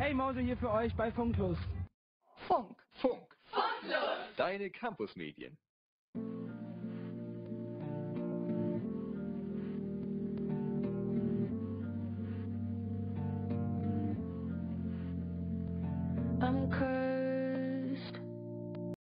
Hey Mause hier für euch bei Funklos. Funk, Funk, Funklos. Deine Campusmedien. I'm cursed.